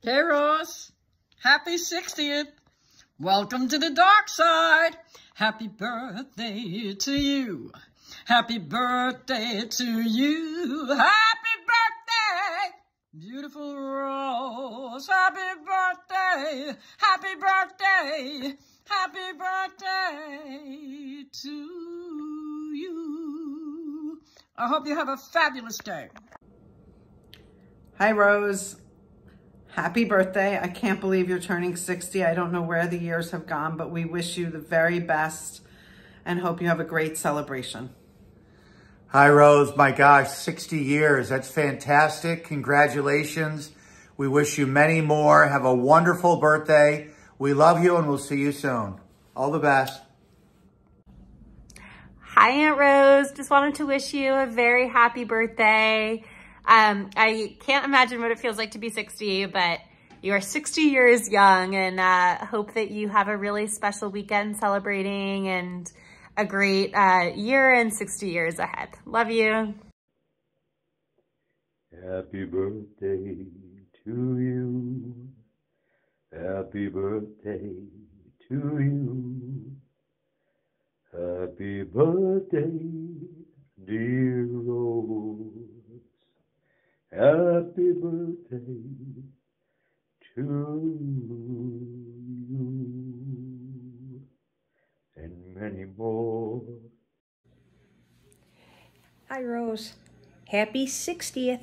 Hey, Rose. Happy 60th. Welcome to the dark side. Happy birthday to you. Happy birthday to you. Happy birthday, beautiful Rose. Happy birthday. Happy birthday. Happy birthday to you. I hope you have a fabulous day. Hi, Rose. Happy birthday. I can't believe you're turning 60. I don't know where the years have gone, but we wish you the very best and hope you have a great celebration. Hi, Rose. My gosh, 60 years. That's fantastic. Congratulations. We wish you many more. Have a wonderful birthday. We love you and we'll see you soon. All the best. Hi, Aunt Rose. Just wanted to wish you a very happy birthday. Um, I can't imagine what it feels like to be 60, but you are 60 years young and uh, hope that you have a really special weekend celebrating and a great uh, year and 60 years ahead. Love you. Happy birthday to you. Happy birthday to you. Happy birthday, dear Rose. Happy birthday to you. And many more. Hi, Rose. Happy 60th.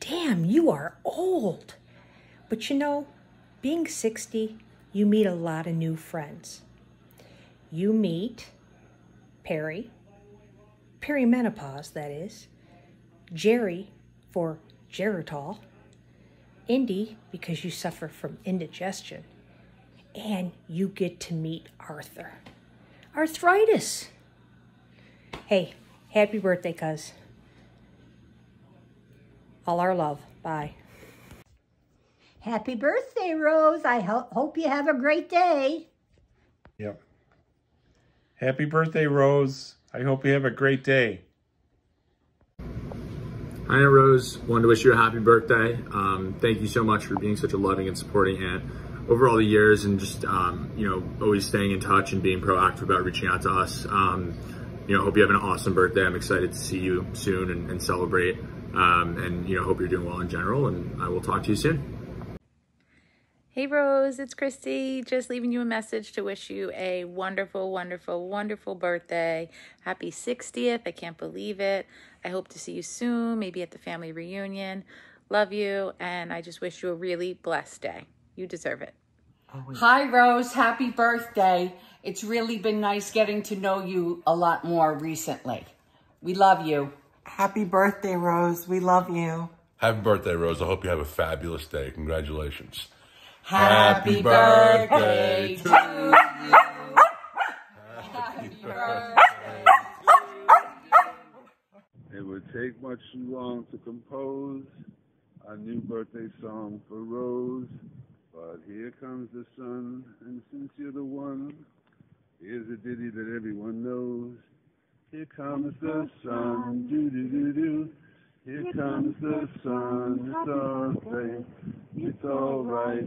Damn, you are old. But you know, being 60, you meet a lot of new friends. You meet Perry, perimenopause, that is, Jerry for Geritol, Indy because you suffer from indigestion, and you get to meet Arthur. Arthritis. Hey, happy birthday, cuz. All our love. Bye. Happy birthday, Rose. I ho hope you have a great day. Yep. Happy birthday, Rose. I hope you have a great day. Hi, Aunt Rose. Wanted to wish you a happy birthday. Um, thank you so much for being such a loving and supporting aunt over all the years and just, um, you know, always staying in touch and being proactive about reaching out to us. Um, you know, hope you have an awesome birthday. I'm excited to see you soon and, and celebrate. Um, and, you know, hope you're doing well in general and I will talk to you soon. Hey Rose, it's Christy. Just leaving you a message to wish you a wonderful, wonderful, wonderful birthday. Happy 60th. I can't believe it. I hope to see you soon, maybe at the family reunion. Love you, and I just wish you a really blessed day. You deserve it. Hi, Rose. Happy birthday. It's really been nice getting to know you a lot more recently. We love you. Happy birthday, Rose. We love you. Happy birthday, Rose. I hope you have a fabulous day. Congratulations. Happy birthday to you. Happy birthday. It would take much too long to compose a new birthday song for Rose, but here comes the sun, and since you're the one, here's a ditty that everyone knows. Here comes the sun, do do do do. Here comes the sun, it's okay, it's alright.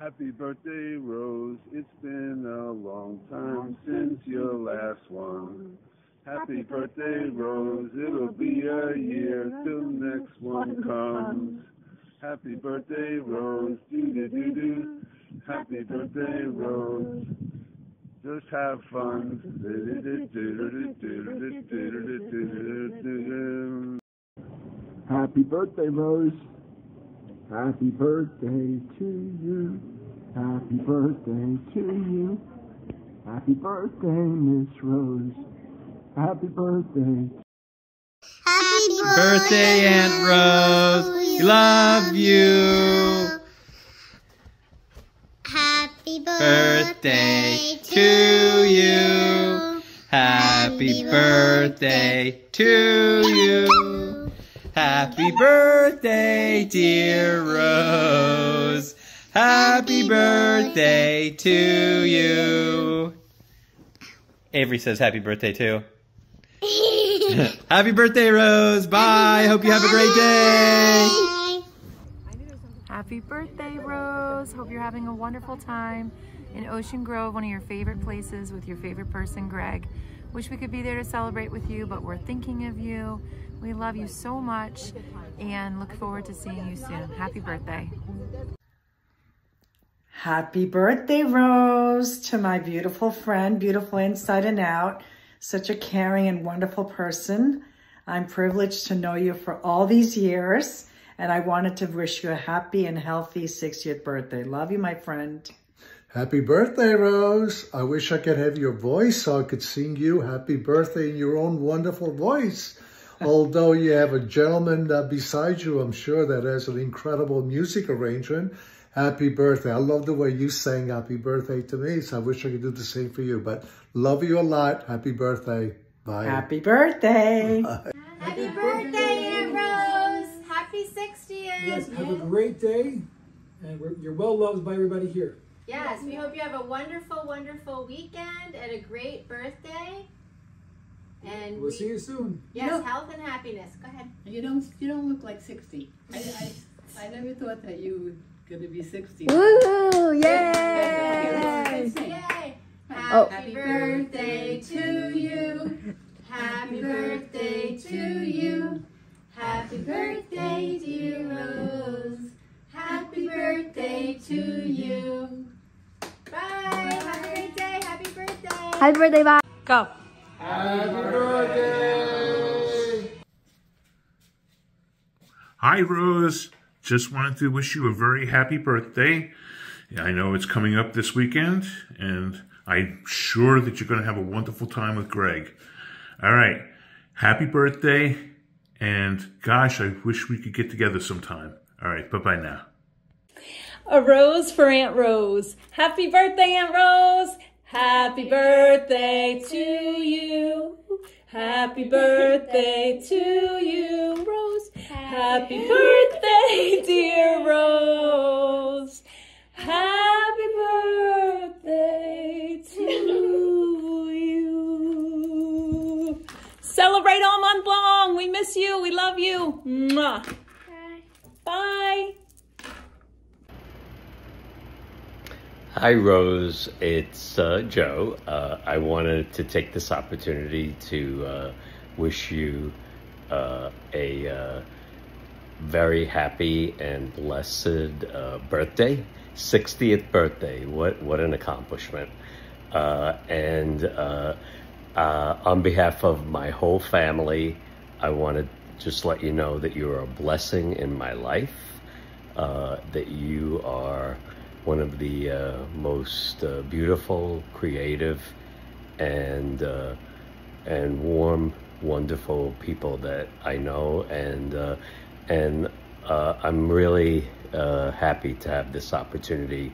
Happy birthday, Rose. It's been a long time since your last one. Happy birthday, Rose. It'll be a year till next one comes. Happy birthday, Rose. Do do do do. Happy birthday, Rose. Just have fun. Happy birthday, Rose. Happy birthday to you. Happy birthday to you. Happy birthday, Miss Rose. Happy birthday. Happy birthday, Aunt Rose. We love you. Happy Birthday to you. Happy birthday to you. Happy birthday, dear Rose. Happy birthday to you. Avery says happy birthday too. Happy birthday, Rose. Bye. Hope you have a great day. Happy birthday, Rose. Hope you're having a wonderful time in Ocean Grove, one of your favorite places with your favorite person, Greg. Wish we could be there to celebrate with you, but we're thinking of you. We love you so much and look forward to seeing you soon. Happy birthday. Happy birthday, Rose, to my beautiful friend, beautiful inside and out. Such a caring and wonderful person. I'm privileged to know you for all these years, and I wanted to wish you a happy and healthy 60th birthday. Love you, my friend. Happy birthday, Rose. I wish I could have your voice so I could sing you happy birthday in your own wonderful voice. Although you have a gentleman uh, beside you, I'm sure that has an incredible music arrangement. Happy birthday. I love the way you sang happy birthday to me, so I wish I could do the same for you. But love you a lot. Happy birthday. Bye. Happy birthday. Bye. Happy birthday, Aunt Rose. Happy 60th. Yes, have a great day. And we're, you're well loved by everybody here. Yes, we hope you have a wonderful, wonderful weekend and a great birthday. And We'll we- see you soon. Yes, No. health and happiness. Go ahead. You don't, you don't look like 60. I, I, I never thought that you were going to be 60. Woo! Yay! Yay! Oh. Happy birthday to you. Happy birthday to you. Happy birthday, dear Rose. Happy birthday to you. Bye. Have a great day. Happy birthday. Happy birthday, bye. Go. Happy birthday. Hi, Rose. Just wanted to wish you a very happy birthday. I know it's coming up this weekend, and I'm sure that you're going to have a wonderful time with Greg. All right. Happy birthday. And gosh, I wish we could get together sometime. All right. Bye bye now. A rose for Aunt Rose. Happy birthday, Aunt Rose. Happy birthday to you. Happy birthday to you, Rose. Happy birthday, dear Rose. Happy birthday to you. Celebrate all month long. We miss you. We love you. Mwah. Bye. Hi, Rose. It's uh, Joe. Uh, I wanted to take this opportunity to uh, wish you uh, a uh, very happy and blessed uh, birthday, 60th birthday. What what an accomplishment! And on behalf of my whole family, I want to just let you know that you are a blessing in my life. That you are one of the uh, most uh, beautiful, creative, and uh, and warm, wonderful people that I know, and uh, and uh, I'm really uh, happy to have this opportunity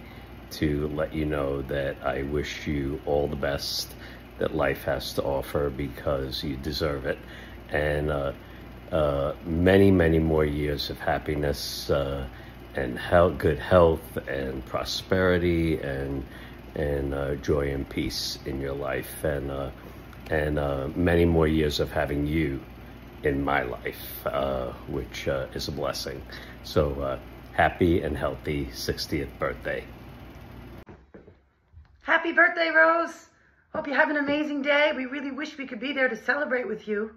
to let you know that I wish you all the best that life has to offer because you deserve it, and many, many more years of happiness. And health, good health and prosperity and and uh, joy and peace in your life and uh, and uh, many more years of having you in my life, uh, which uh, is a blessing. So uh, happy and healthy 60th birthday. Happy birthday, Rose. Hope you have an amazing day. We really wish we could be there to celebrate with you.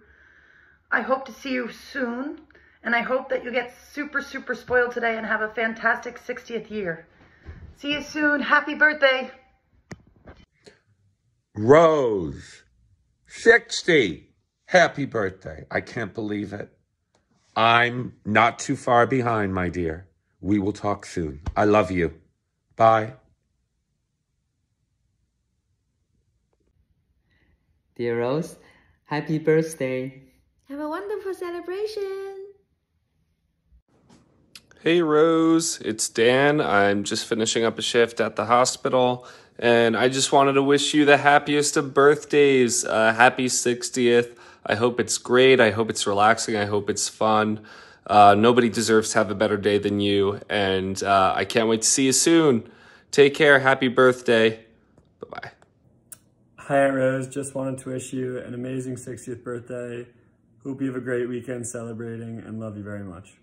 I hope to see you soon. And I hope that you get super, super spoiled today and have a fantastic 60th year. See you soon. Happy birthday. Rose, 60. Happy birthday. I can't believe it. I'm not too far behind, my dear. We will talk soon. I love you. Bye. Dear Rose, happy birthday. Have a wonderful celebration. Hey Rose, it's Dan. I'm just finishing up a shift at the hospital, and I just wanted to wish you the happiest of birthdays. Uh, happy 60th. I hope it's great. I hope it's relaxing. I hope it's fun. Uh, nobody deserves to have a better day than you, and uh, I can't wait to see you soon. Take care. Happy birthday. Bye bye. Hi, Rose. Just wanted to wish you an amazing 60th birthday. Hope you have a great weekend celebrating and love you very much.